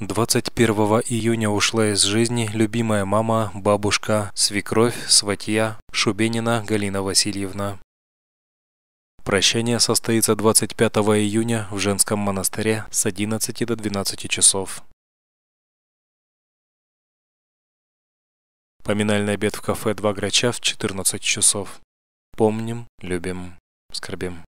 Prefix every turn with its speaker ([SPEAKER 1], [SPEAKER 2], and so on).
[SPEAKER 1] 21 июня ушла из жизни любимая мама, бабушка, свекровь, сватья Шубенина Галина Васильевна. Прощание состоится 25 июня в женском монастыре с 11 до 12 часов. Поминальный обед в кафе «Два грача» в 14 часов. Помним, любим, скорбим.